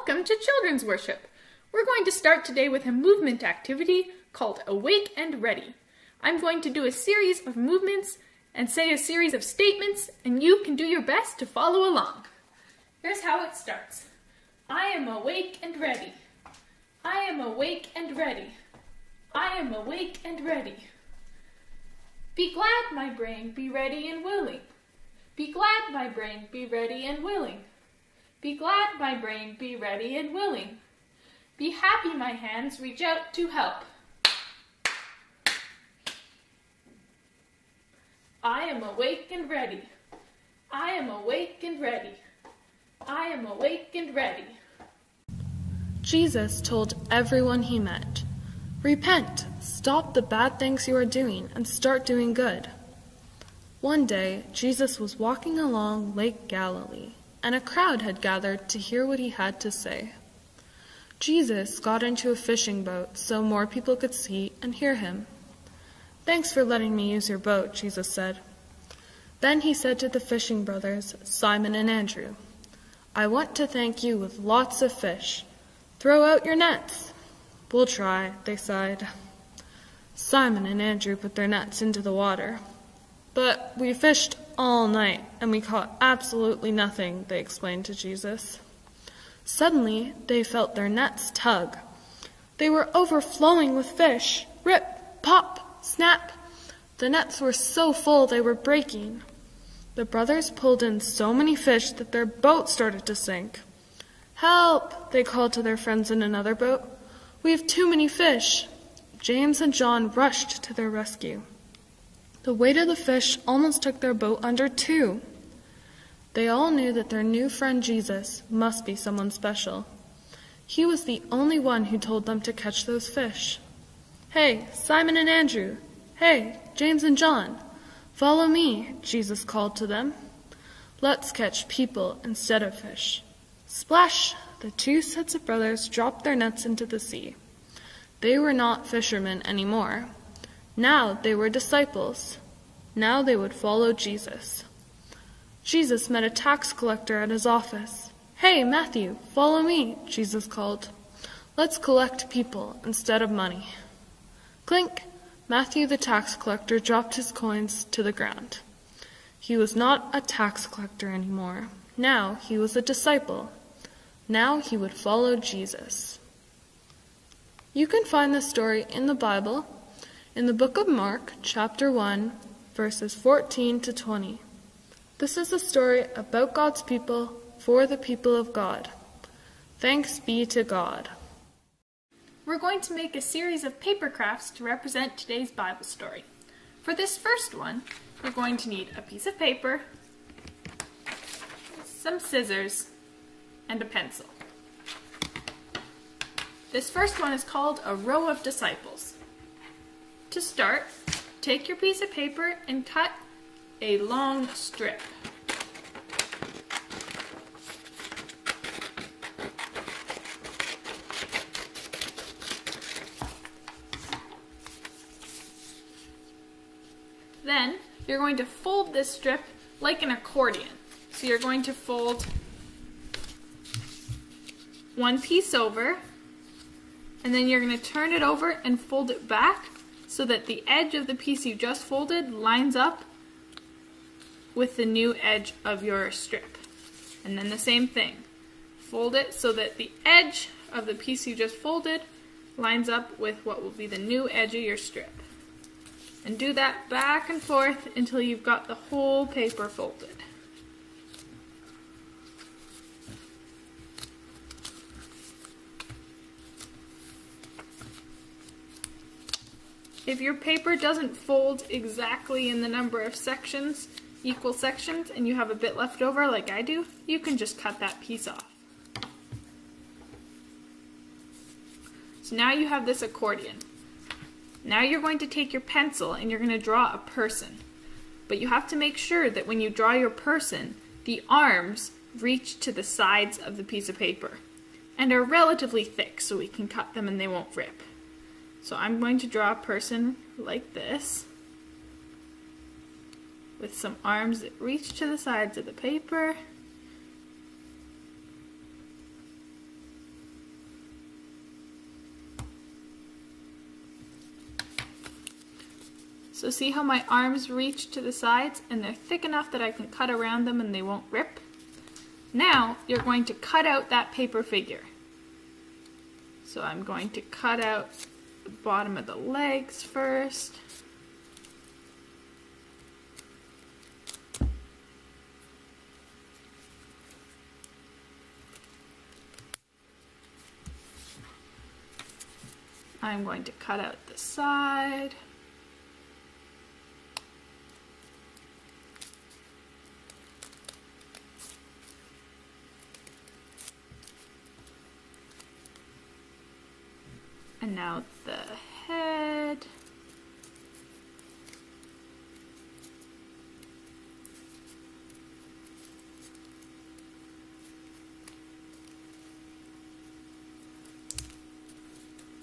welcome to Children's Worship. We're going to start today with a movement activity called Awake and Ready. I'm going to do a series of movements and say a series of statements, and you can do your best to follow along. Here's how it starts. I am awake and ready. I am awake and ready. I am awake and ready. Be glad, my brain, be ready and willing. Be glad, my brain, be ready and willing. Be glad, my brain, be ready and willing. Be happy, my hands, reach out to help. I am awake and ready. I am awake and ready. I am awake and ready. Jesus told everyone he met, Repent, stop the bad things you are doing, and start doing good. One day, Jesus was walking along Lake Galilee and a crowd had gathered to hear what he had to say. Jesus got into a fishing boat so more people could see and hear him. Thanks for letting me use your boat, Jesus said. Then he said to the fishing brothers, Simon and Andrew, I want to thank you with lots of fish. Throw out your nets. We'll try, they sighed. Simon and Andrew put their nets into the water. But we fished all night and we caught absolutely nothing, they explained to Jesus. Suddenly, they felt their nets tug. They were overflowing with fish. Rip, pop, snap. The nets were so full they were breaking. The brothers pulled in so many fish that their boat started to sink. Help! They called to their friends in another boat. We have too many fish. James and John rushed to their rescue. The weight of the fish almost took their boat under, too. They all knew that their new friend Jesus must be someone special. He was the only one who told them to catch those fish. Hey, Simon and Andrew! Hey, James and John! Follow me, Jesus called to them. Let's catch people instead of fish. Splash! The two sets of brothers dropped their nets into the sea. They were not fishermen anymore. Now they were disciples. Now they would follow Jesus. Jesus met a tax collector at his office. Hey, Matthew, follow me, Jesus called. Let's collect people instead of money. Clink! Matthew the tax collector dropped his coins to the ground. He was not a tax collector anymore. Now he was a disciple. Now he would follow Jesus. You can find this story in the Bible in the book of Mark, chapter 1, verses 14 to 20. This is a story about God's people for the people of God. Thanks be to God. We're going to make a series of paper crafts to represent today's Bible story. For this first one, you're going to need a piece of paper, some scissors, and a pencil. This first one is called a row of disciples. To start, take your piece of paper and cut a long strip. Then you're going to fold this strip like an accordion. So you're going to fold one piece over and then you're going to turn it over and fold it back so that the edge of the piece you just folded lines up with the new edge of your strip. And then the same thing. Fold it so that the edge of the piece you just folded lines up with what will be the new edge of your strip. And do that back and forth until you've got the whole paper folded. If your paper doesn't fold exactly in the number of sections, equal sections, and you have a bit left over like I do, you can just cut that piece off. So now you have this accordion. Now you're going to take your pencil and you're going to draw a person. But you have to make sure that when you draw your person, the arms reach to the sides of the piece of paper and are relatively thick so we can cut them and they won't rip. So I'm going to draw a person like this with some arms that reach to the sides of the paper. So see how my arms reach to the sides and they're thick enough that I can cut around them and they won't rip? Now you're going to cut out that paper figure. So I'm going to cut out the bottom of the legs first. I'm going to cut out the side. And now the head.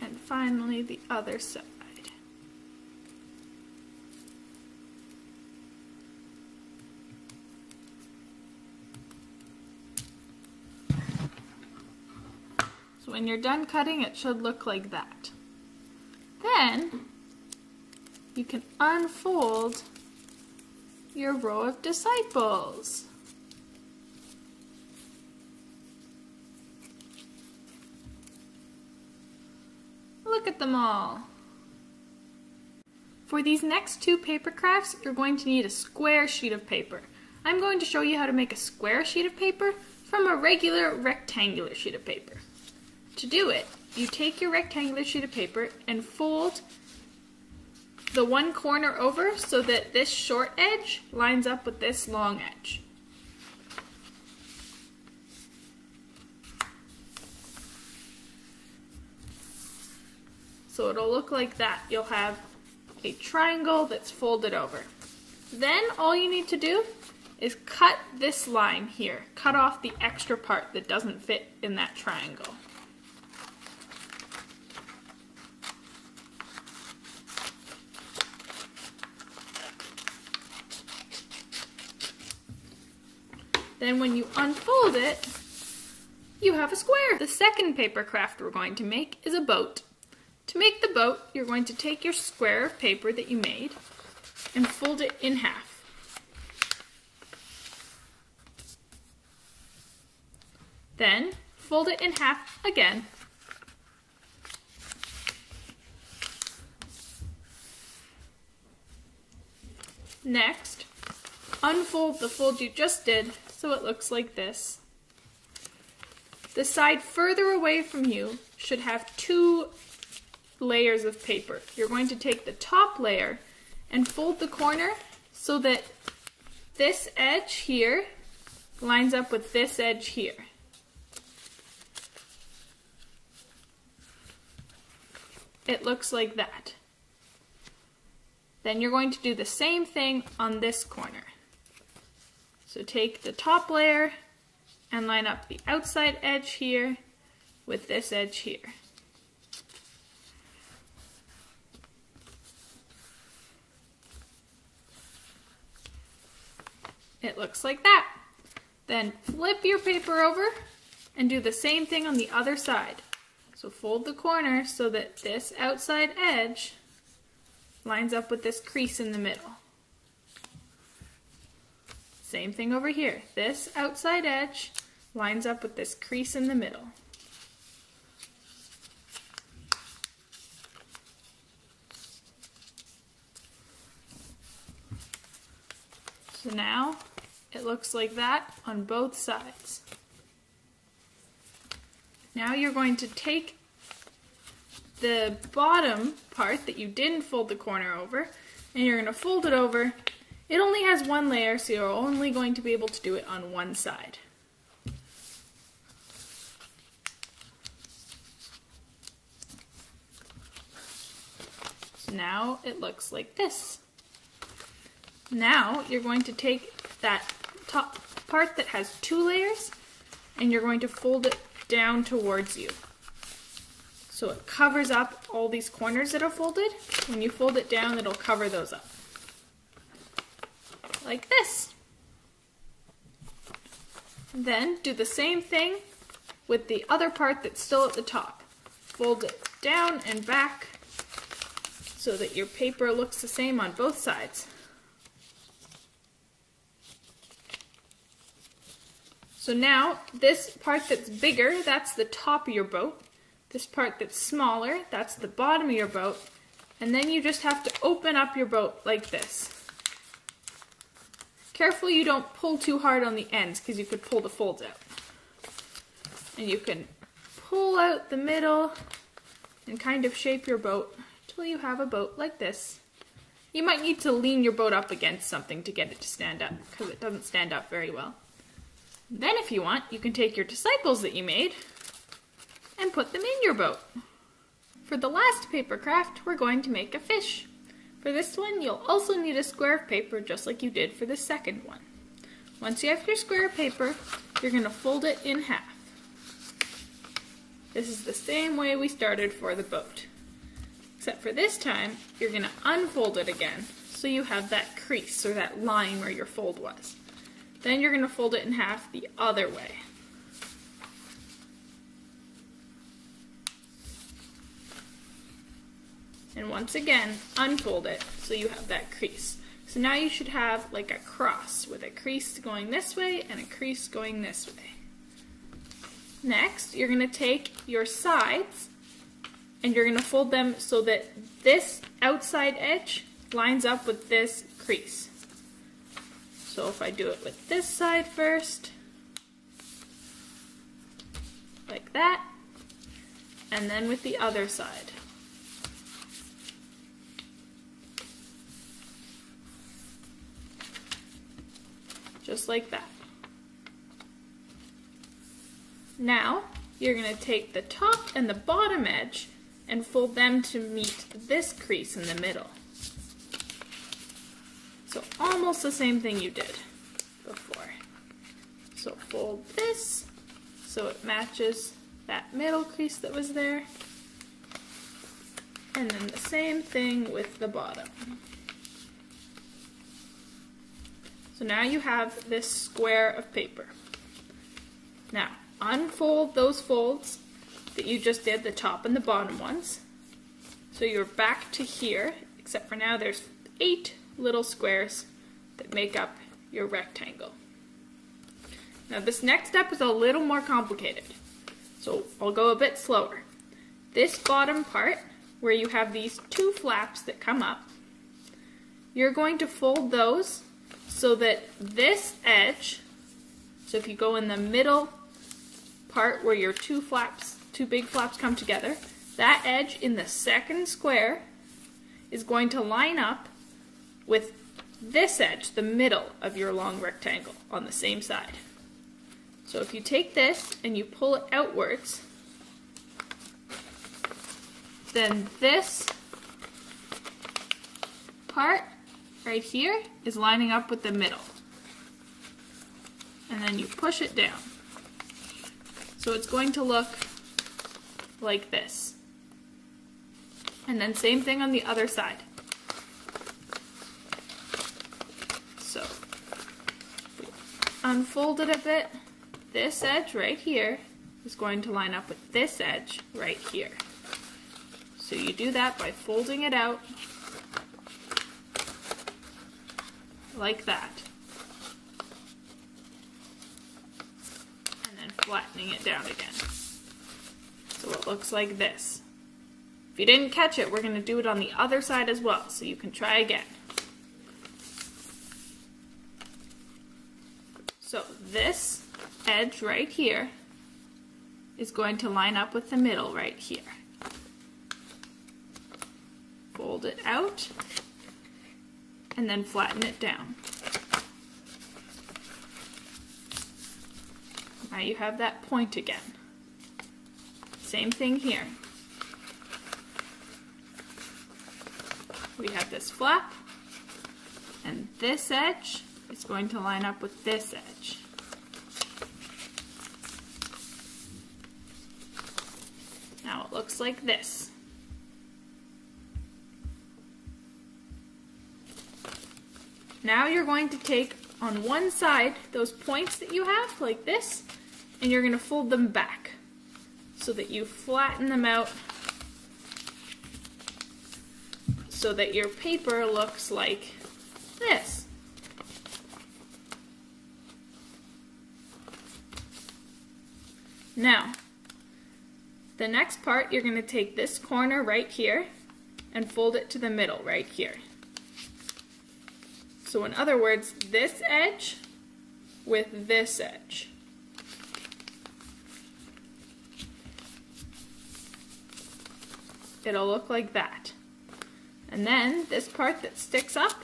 And finally the other side. So when you're done cutting, it should look like that. Then you can unfold your row of disciples. Look at them all. For these next two paper crafts, you're going to need a square sheet of paper. I'm going to show you how to make a square sheet of paper from a regular rectangular sheet of paper. To do it, you take your rectangular sheet of paper and fold the one corner over so that this short edge lines up with this long edge. So it'll look like that. You'll have a triangle that's folded over. Then all you need to do is cut this line here. Cut off the extra part that doesn't fit in that triangle. Then when you unfold it, you have a square. The second paper craft we're going to make is a boat. To make the boat, you're going to take your square of paper that you made and fold it in half. Then fold it in half again. Next, unfold the fold you just did so it looks like this. The side further away from you should have two layers of paper. You're going to take the top layer and fold the corner so that this edge here lines up with this edge here. It looks like that. Then you're going to do the same thing on this corner. So take the top layer and line up the outside edge here with this edge here. It looks like that. Then flip your paper over and do the same thing on the other side. So fold the corner so that this outside edge lines up with this crease in the middle. Same thing over here. This outside edge lines up with this crease in the middle. So now it looks like that on both sides. Now you're going to take the bottom part that you didn't fold the corner over and you're going to fold it over. It only has one layer so you're only going to be able to do it on one side. Now it looks like this. Now you're going to take that top part that has two layers and you're going to fold it down towards you. So it covers up all these corners that are folded. When you fold it down, it'll cover those up. Like this. Then do the same thing with the other part that's still at the top. Fold it down and back so that your paper looks the same on both sides. So now, this part that's bigger, that's the top of your boat. This part that's smaller, that's the bottom of your boat. And then you just have to open up your boat like this. Careful you don't pull too hard on the ends because you could pull the folds out. And you can pull out the middle and kind of shape your boat until you have a boat like this. You might need to lean your boat up against something to get it to stand up because it doesn't stand up very well. Then if you want, you can take your disciples that you made and put them in your boat. For the last paper craft, we're going to make a fish. For this one, you'll also need a square of paper just like you did for the second one. Once you have your square of paper, you're going to fold it in half. This is the same way we started for the boat. Except for this time, you're going to unfold it again so you have that crease or that line where your fold was. Then you're going to fold it in half the other way. And once again, unfold it so you have that crease. So now you should have like a cross with a crease going this way and a crease going this way. Next, you're going to take your sides and you're going to fold them so that this outside edge lines up with this crease. So if I do it with this side first, like that, and then with the other side. Just like that. Now, you're going to take the top and the bottom edge and fold them to meet this crease in the middle. So almost the same thing you did before. So fold this so it matches that middle crease that was there. And then the same thing with the bottom. So now you have this square of paper. Now, unfold those folds that you just did, the top and the bottom ones. So you're back to here, except for now there's eight little squares that make up your rectangle. Now this next step is a little more complicated, so I'll go a bit slower. This bottom part, where you have these two flaps that come up, you're going to fold those so that this edge, so if you go in the middle part where your two flaps, two big flaps come together, that edge in the second square is going to line up with this edge, the middle of your long rectangle on the same side. So if you take this and you pull it outwards, then this part right here is lining up with the middle. And then you push it down. So it's going to look like this. And then same thing on the other side. So, unfold it a bit. This edge right here is going to line up with this edge right here. So you do that by folding it out like that. And then flattening it down again. So it looks like this. If you didn't catch it, we're going to do it on the other side as well, so you can try again. So this edge right here is going to line up with the middle right here. Fold it out and then flatten it down. Now you have that point again. Same thing here. We have this flap, and this edge is going to line up with this edge. Now it looks like this. Now you're going to take on one side those points that you have, like this, and you're going to fold them back so that you flatten them out so that your paper looks like this. Now, the next part, you're going to take this corner right here and fold it to the middle right here. So in other words, this edge with this edge. It'll look like that. And then this part that sticks up,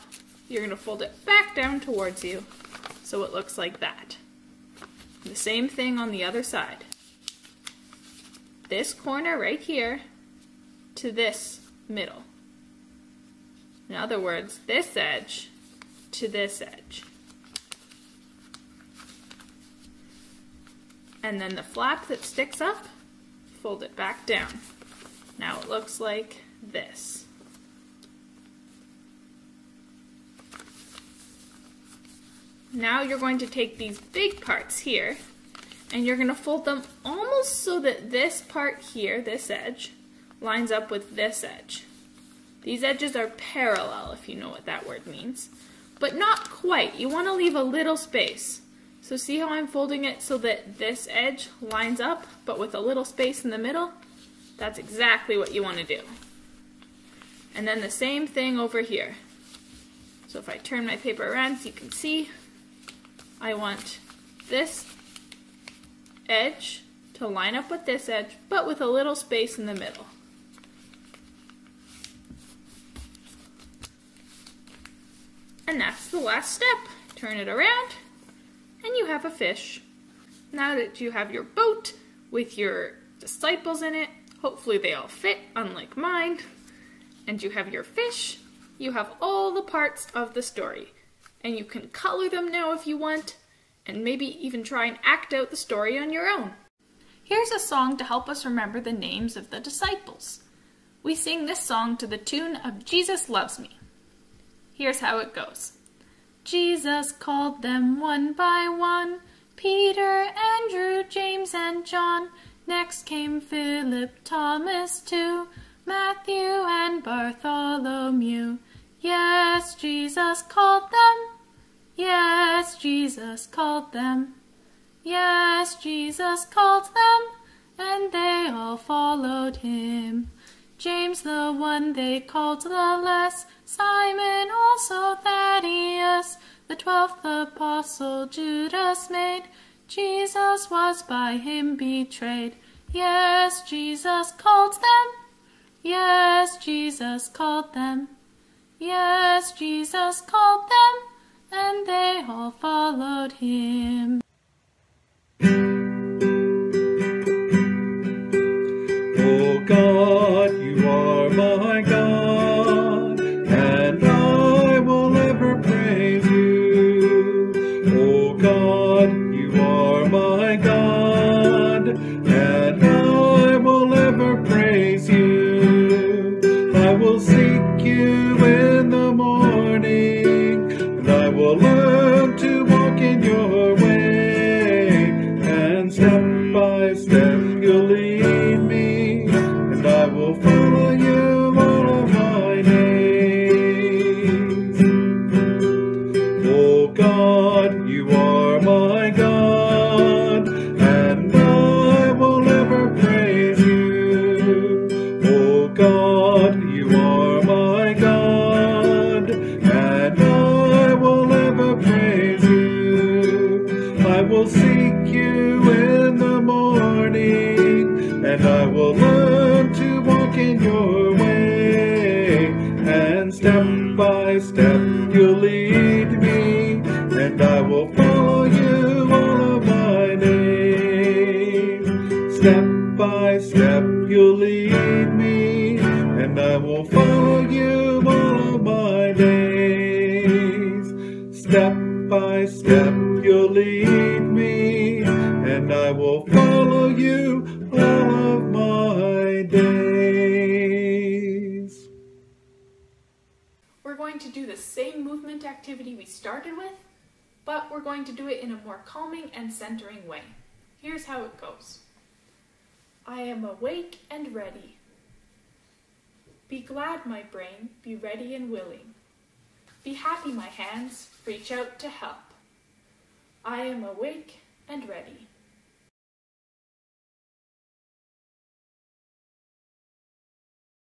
you're going to fold it back down towards you so it looks like that. The same thing on the other side. This corner right here to this middle. In other words, this edge to this edge. And then the flap that sticks up, fold it back down. Now it looks like this. Now you're going to take these big parts here and you're going to fold them almost so that this part here, this edge, lines up with this edge. These edges are parallel, if you know what that word means. But not quite. You want to leave a little space. So see how I'm folding it so that this edge lines up, but with a little space in the middle? That's exactly what you want to do. And then the same thing over here. So if I turn my paper around so you can see, I want this edge to line up with this edge, but with a little space in the middle. And that's the last step. Turn it around, and you have a fish. Now that you have your boat with your disciples in it, hopefully they all fit, unlike mine, and you have your fish, you have all the parts of the story. And you can color them now if you want, and maybe even try and act out the story on your own. Here's a song to help us remember the names of the disciples. We sing this song to the tune of Jesus Loves Me. Here's how it goes. Jesus called them one by one Peter, Andrew, James, and John. Next came Philip, Thomas, too, Matthew, and Bartholomew. Yes, Jesus called them. Yes, Jesus called them. Yes, Jesus called them, and they all followed him. James the one they called the less, Simon also Thaddeus, the twelfth apostle Judas made. Jesus was by him betrayed. Yes, Jesus called them. Yes, Jesus called them. Yes, Jesus called them, and they all followed him. Oh God, God, lead me, and I will follow you all of my days. We're going to do the same movement activity we started with, but we're going to do it in a more calming and centering way. Here's how it goes I am awake and ready. Be glad, my brain, be ready and willing. Be happy, my hands, reach out to help. I am awake and ready.